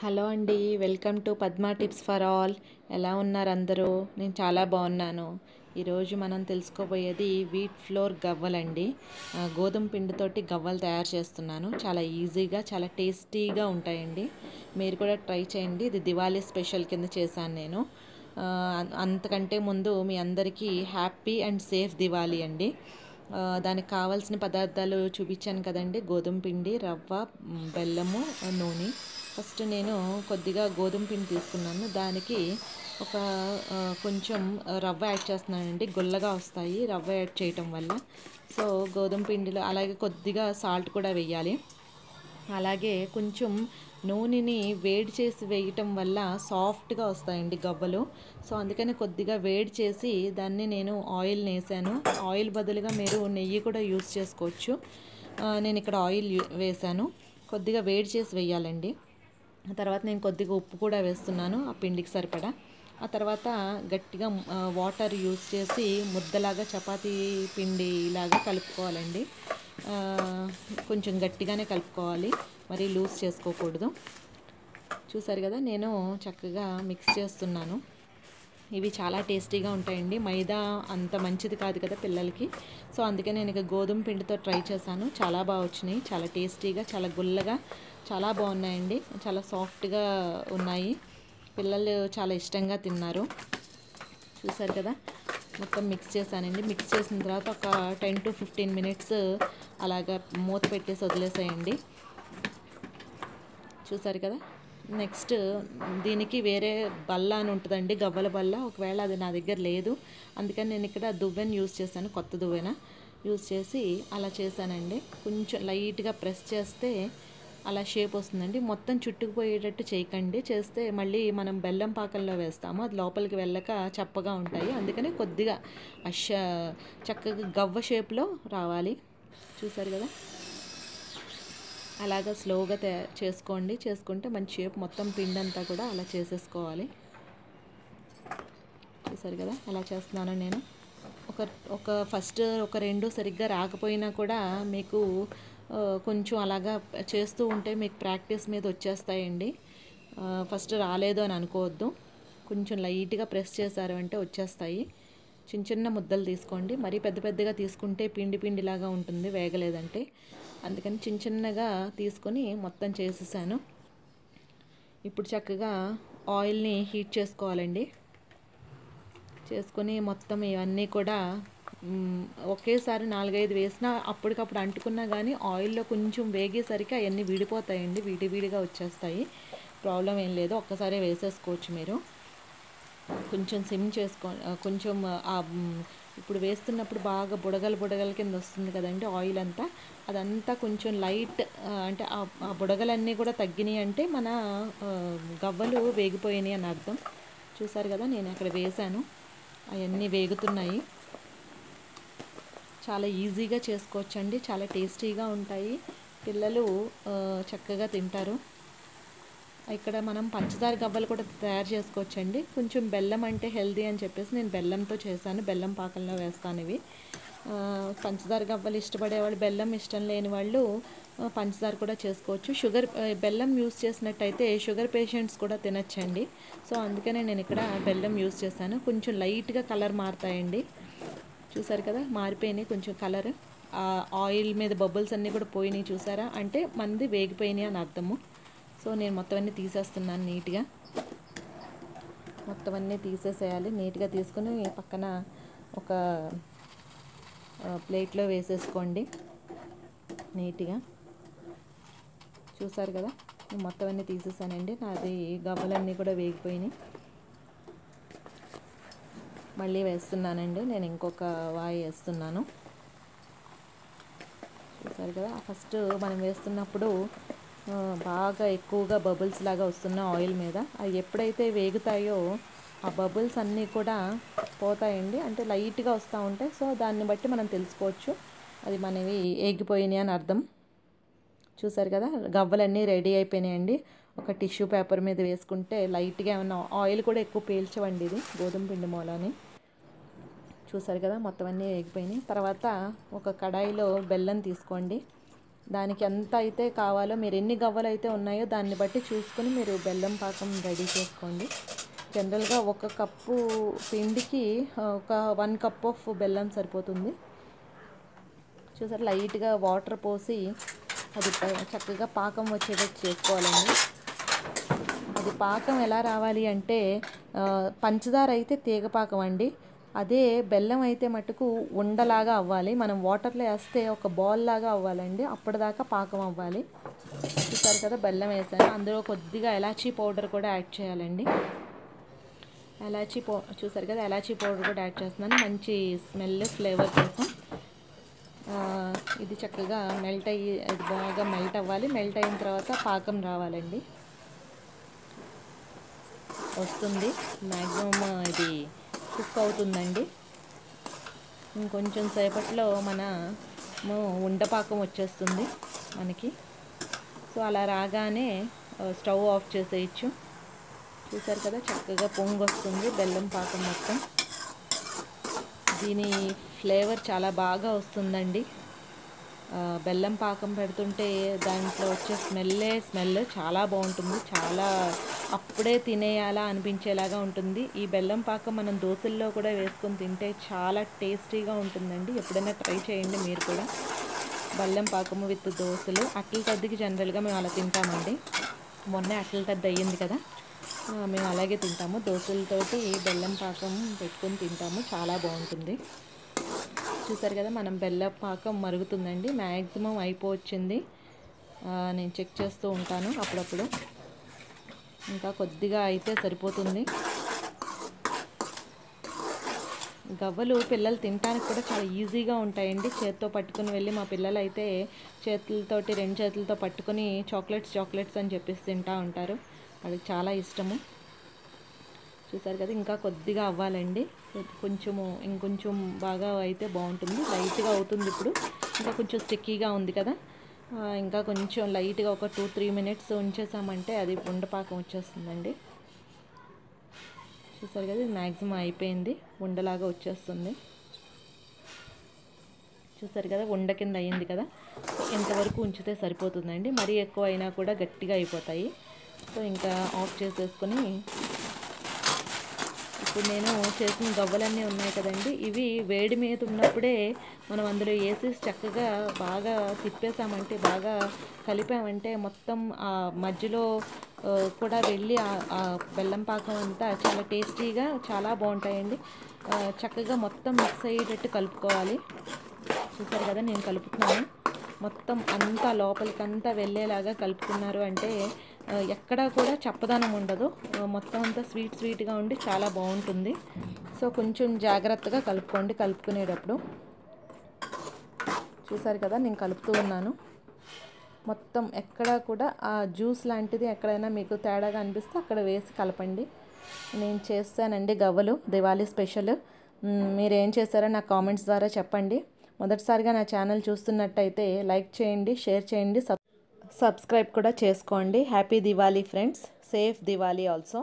Hello అండి welcome to Padma tips for all. ఎలా ఉన్నారు అందరూ? నేను చాలా బాగున్నాను. ఈరోజు మనం తెలుసుకోబోయేది వీట్ ఫ్లోర్ గవ్వలండి. గోధుమ పిండితోటి గవ్వలు తయారు చేస్తున్నాను. చాలా ఈజీగా చాలా టేస్టీగా ఉంటాయండి. మీరు కూడా ట్రై చేయండి. ఇది దివాళీ స్పెషల్ కింద చేశాను నేను. అంతకంటే ముందు మీ అందరికీ హ్యాపీ అండ్ సేఫ్ దివాళీ అండి. దానికి కావాల్సిన పదార్థాలు చూపించాను కదండి. గోధుమ పిండి రవ్వ బెల్లము నూనె. ఫస్ట్ నేను కొద్దిగా గోధుమ పిండి తీసుకున్నాను. దానికి ఒక కొంచెం రవ్వ యాడ్ చేస్తున్నానండి. గుల్లగా వస్తాయి రవ్వ యాడ్ చేయటం వల్ల. సో గోధుమ పిండిలో అలాగే కొద్దిగా సాల్ట్ కూడా వేయాలి. అలాగే కొంచెం నూనెని వేడి చేసి వేయటం వల్ల సాఫ్ట్గా వస్తాయండి గవ్వలు. సో అందుకని కొద్దిగా వేడి చేసి దాన్ని నేను ఆయిల్ వేసాను ఆయిల్ బదులుగా మీరు నెయ్యి కూడా యూస్ చేసుకోవచ్చు. నేను ఇక్కడ ఆయిల్ వేసాను. కొద్దిగా వేడి చేసి వేయాలండి. ఆ తర్వాత నేను కొద్దిగా ఉప్పు కూడా వేస్తున్నాను ఆ పిండికి సరిపడా. ఆ తర్వాత గట్టిగా వాటర్ యూస్ చేసి ముద్దలాగా చపాతీ పిండి ఇలాగా కలుపుకోవాలండి. కొంచెం గట్టిగానే కలుపుకోవాలి. మరి లూజ్ చేసుకోకూడదు. చూసారు కదా నేను చక్కగా మిక్స్ చేస్తున్నాను. ఇవి చాలా టేస్టీగా ఉంటాయండి. మైదా అంత మంచిది కాదు కదా పిల్లలకి. సో అందుకే నేను ఇక గోధుమ పిండితో ట్రై చేశాను. చాలా బాగా వచ్చినాయి. చాలా టేస్టీగా చాలా గుల్లగా చాలా బాగున్నాయండి. చాలా సాఫ్ట్గా ఉన్నాయి. పిల్లలు చాలా ఇష్టంగా తిన్నారు. చూసారు కదా మొత్తం మిక్స్ చేశానండి. మిక్స్ చేసిన తర్వాత ఒక టెన్ టు ఫిఫ్టీన్ మినిట్స్ అలాగా మూత పెట్టేసి వదిలేసేయండి. చూసారు కదా? నెక్స్ట్ దీనికి వేరే బల్ల అని ఉంటుందండి. గవ్వల బల్ల. ఒకవేళ అది నా దగ్గర లేదు. అందుకని నేను ఇక్కడ దువ్వెన యూస్ చేశాను. కొత్త దువ్వెన యూజ్ చేసి అలా చేశానండి. కొంచెం లైట్గా ప్రెస్ చేస్తే అలా షేప్ వస్తుందండి. మొత్తం చుట్టుకుపోయేటట్టు చేయకండి. చేస్తే మళ్ళీ మనం బెల్లం పాకంలో వేస్తాము. అది లోపలికి వెళ్ళక చప్పగా ఉంటాయి. అందుకని కొద్దిగా అష చక్కగా గవ్వ షేప్లో రావాలి. చూసారు కదా? అలాగా స్లోగా తయా- చేసుకోండి. చేసుకుంటే మంచి షేప్ మొత్తం పిండి అంతా కూడా అలా చేసేసుకోవాలి. చూసారు కదా? అలా చేస్తున్నాను నేను. ఒక ఒక ఫస్ట్ ఒక రెండు సరిగ్గా రాకపోయినా కూడా మీకు కొంచెం అలాగా చేస్తూ ఉంటే మీకు ప్రాక్టీస్ మీద వచ్చేస్తాయండి. ఫస్ట్ రాలేదు అని అనుకోవద్దు. కొంచెం లైట్గా ప్రెస్ చేశారు అంటే వచ్చేస్తాయి. చిన్న చిన్న ముద్దలు తీసుకోండి. మరీ పెద్ద పెద్దగా తీసుకుంటే పిండి పిండిలాగా ఉంటుంది వేగలేదంటే. అందుకని చిన్న చిన్నగా తీసుకొని మొత్తం చేసేసాను. ఇప్పుడు చక్కగా ఆయిల్ని హీట్ చేసుకోవాలండి. చేసుకొని మొత్తం ఇవన్నీ కూడా ఒకేసారి నాలుగైదు వేసినా అప్పటికప్పుడు అంటుకున్నా కానీ ఆయిల్లో కొంచెం వేగేసరికి అవన్నీ విడిపోతాయండి విడివిడిగా వచ్చేస్తాయి. ప్రాబ్లం ఏం లేదు ఒక్కసారి వేసేసుకోవచ్చు మీరు. కొంచెం సిమ్ చేసుకో కొంచెం ఆ ఇప్పుడు వేస్తున్నప్పుడు బాగా బుడగలు బుడగల కింద వస్తుంది కదండి ఆయిల్ అంతా. అదంతా కొంచెం లైట్ అంటే ఆ బుడగలన్నీ కూడా తగ్గినాయి అంటే మన గవ్వలు వేగిపోయినాయి అని అర్థం. చూసారు కదా నేను అక్కడ వేశాను. అవన్నీ వేగుతున్నాయి. చాలా ఈజీగా చేసుకోవచ్చండి. చాలా టేస్టీగా ఉంటాయి. పిల్లలు చక్కగా తింటారు. ఇక్కడ మనం పంచదార గవ్వలు కూడా తయారు చేసుకోవచ్చండి. కొంచెం బెల్లం అంటే హెల్దీ అని చెప్పేసి నేను బెల్లంతో చేశాను. బెల్లం పాకంలో వేస్తాను ఇవి. పంచదార గవ్వలు ఇష్టపడే వాళ్ళు బెల్లం ఇష్టం లేని వాళ్ళు పంచదార కూడా చేసుకోవచ్చు. షుగర్ బెల్లం యూస్ చేసినట్టయితే షుగర్ పేషెంట్స్ కూడా తినచ్చండి. సో అందుకనే నేను ఇక్కడ బెల్లం యూస్ చేశాను. కొంచెం లైట్గా కలర్ మారుతాయండి. చూసారు కదా మారిపోయినాయి కొంచెం కలర్ ఆ ఆయిల్ మీద బబుల్స్ అన్నీ కూడా పోయినాయి చూసారా? అంటే మంది వేగిపోయినాయి అని అర్థము. సో నేను మొత్తం అన్నీ తీసేస్తున్నాను నీట్గా. మొత్తం అన్నీ తీసేసేయాలి. నీట్గా తీసుకుని పక్కన ఒక ప్లేట్లో వేసేసుకోండి. నీట్గా. చూసారు కదా? మొత్తం అన్నీ తీసేసానండి. నాది గవ్వలన్నీ కూడా వేగిపోయినాయి. మళ్ళీ వేస్తున్నానండి. నేను ఇంకొక వాయి వేస్తున్నాను. చూసారు కదా? ఫస్ట్ మనం వేస్తున్నప్పుడు బాగా ఎక్కువగా బబుల్స్ లాగా వస్తున్న ఆయిల్ మీద. అవి ఎప్పుడైతే వేగుతాయో ఆ బబుల్స్ అన్నీ కూడా పోతాయండి. అంటే లైట్గా వస్తూ ఉంటాయి. సో దాన్ని బట్టి మనం తెలుసుకోవచ్చు. అది మనవి ఏగిపోయినాయి అని అర్థం. చూసారు కదా? గవ్వలన్నీ రెడీ అయిపోయినాయండి. ఒక టిష్యూ పేపర్ మీద వేసుకుంటే లైట్గా ఏమన్నా ఆయిల్ కూడా ఎక్కువ పీల్చవండి ఇది గోధుమ పిండి మూలని. చూసారు కదా మొత్తం అన్నీ వేగిపోయినాయి. తర్వాత ఒక కడాయిలో బెల్లం తీసుకోండి. దానికి ఎంత అయితే కావాలో మీరు ఎన్ని గవ్వలు అయితే ఉన్నాయో దాన్ని బట్టి చూసుకొని మీరు బెల్లం పాకం రెడీ చేసుకోండి. జనరల్గా ఒక కప్పు పిండికి ఒక వన్ కప్ ఆఫ్ బెల్లం సరిపోతుంది. చూసారు లైట్గా వాటర్ పోసి అది చక్కగా పాకం వచ్చేటట్టు చేసుకోవాలండి. అది పాకం ఎలా రావాలి అంటే పంచదార అయితే తీగ పాకం అండి. అదే బెల్లం అయితే మటుకు ఉండలాగా అవ్వాలి. మనం వాటర్లో వేస్తే ఒక బాల్ లాగా అవ్వాలండి. అప్పటిదాకా పాకం అవ్వాలి. చూసారు కదా బెల్లం వేసాను. అందులో కొద్దిగా ఎలాచీ పౌడర్ కూడా యాడ్ చేయాలండి. ఎలాచీ పౌ చూసారు కదా ఎలాచీ పౌడర్ కూడా యాడ్ చేస్తున్నాను. మంచి స్మెల్ ఫ్లేవర్ కోసం. ఇది చక్కగా మెల్ట్ అయ్యి బాగా మెల్ట్ అవ్వాలి. మెల్ట్ అయిన తర్వాత పాకం రావాలండి. వస్తుంది. మ్యాక్సిమమ్ ఇది కుక్ అవుతుందండి. ఇంకొంచెం సేపట్లో మన ఉండపాకం వచ్చేస్తుంది మనకి. సో అలా రాగానే స్టవ్ ఆఫ్ చేసేయచ్చు. చూసారు కదా చక్కగా పొంగు వస్తుంది బెల్లం పాకం మొత్తం. దీని ఫ్లేవర్ చాలా బాగా వస్తుందండి. బెల్లం పాకం పెడుతుంటే దాంట్లో వచ్చే స్మెల్లే స్మెల్ చాలా బాగుంటుంది. చాలా అప్పుడే తినేయాలా అనిపించేలాగా ఉంటుంది. ఈ బెల్లం పాకం మనం దోశల్లో కూడా వేసుకొని తింటే చాలా టేస్టీగా ఉంటుందండి. ఎప్పుడైనా ట్రై చేయండి మీరు కూడా. బెల్లం పాకము విత్ దోశలు. అట్ల తద్దికి జనరల్గా మేము అలా తింటామండి. మొన్నే అట్ల తద్ది అయ్యింది కదా. మేము అలాగే తింటాము. దోశలతోటి బెల్లం పాకం పెట్టుకొని తింటాము. చాలా బాగుంటుంది. చూసారు కదా మనం బెల్లం పాకం మరుగుతుందండి. మ్యాక్సిమం అయిపోవచ్చింది. నేను చెక్ చేస్తూ ఉంటాను అప్పుడప్పుడు. ఇంకా కొద్దిగా అయితే సరిపోతుంది. గవ్వలు పిల్లలు తినడానికి కూడా చాలా ఈజీగా ఉంటాయండి. చేత్తో పట్టుకుని వెళ్ళి మా పిల్లలు అయితే చేతులతోటి రెండు చేతులతో పట్టుకొని చాక్లెట్స్ చాక్లెట్స్ అని చెప్పేసి తింటూ ఉంటారు. అది చాలా ఇష్టము. చూసారు కదా ఇంకా కొద్దిగా అవ్వాలండి. కొంచెము ఇంకొంచెం బాగా అయితే బాగుంటుంది. లైట్గా అవుతుంది ఇప్పుడు. ఇంకా కొంచెం స్టిక్కీగా ఉంది కదా. ఇంకా కొంచెం లైట్గా ఒక టూ త్రీ మినిట్స్ ఉంచేసామంటే అది ఉండపాకం వచ్చేస్తుందండి. చూసారు కదా ఇది మ్యాక్సిమం అయిపోయింది. ఉండలాగా వచ్చేస్తుంది. చూసారు కదా ఉండ కింద అయ్యింది కదా. ఎంతవరకు ఉంచితే సరిపోతుందండి. మరీ ఎక్కువ అయినా కూడా గట్టిగా అయిపోతాయి. సో ఇంకా ఆఫ్ చేసేసుకొని ఇప్పుడు నేను చేసిన గవ్వలన్నీ ఉన్నాయి కదండి. ఇవి వేడి మీద ఉన్నప్పుడే మనం అందులో వేసి చక్కగా బాగా తిప్పేసామంటే బాగా కలిపామంటే మొత్తం ఆ మధ్యలో కూడా వెళ్ళి ఆ బెల్లం పాకం అంతా చాలా టేస్టీగా చాలా బాగుంటాయండి. చక్కగా మొత్తం మిక్స్ అయ్యేటట్టు కలుపుకోవాలి. చూసారు కదా నేను కలుపుతున్నాను. మొత్తం అంతా లోపలికంతా వెళ్ళేలాగా కలుపుకున్నారు అంటే ఎక్కడా కూడా చప్పదనం ఉండదు. మొత్తం అంతా స్వీట్ స్వీట్గా ఉండి చాలా బాగుంటుంది. సో కొంచెం జాగ్రత్తగా కలుపుకోండి కలుపుకునేటప్పుడు. చూసారు కదా నేను కలుపుతూ ఉన్నాను. మొత్తం ఎక్కడా కూడా ఆ జ్యూస్ లాంటిది ఎక్కడైనా మీకు తేడాగా అనిపిస్తే అక్కడ వేసి కలపండి. నేను చేస్తానండి గవ్వలు దివాళీ స్పెషల్. మీరు ఏం చేస్తారో నా కామెంట్స్ ద్వారా చెప్పండి. మొదటిసారిగా నా ఛానల్ చూస్తున్నట్టయితే లైక్ చేయండి షేర్ చేయండి సబ్ సబ్స్క్రైబ్ కూడా చేసుకోండి. Happy Diwali friends. Safe Diwali also.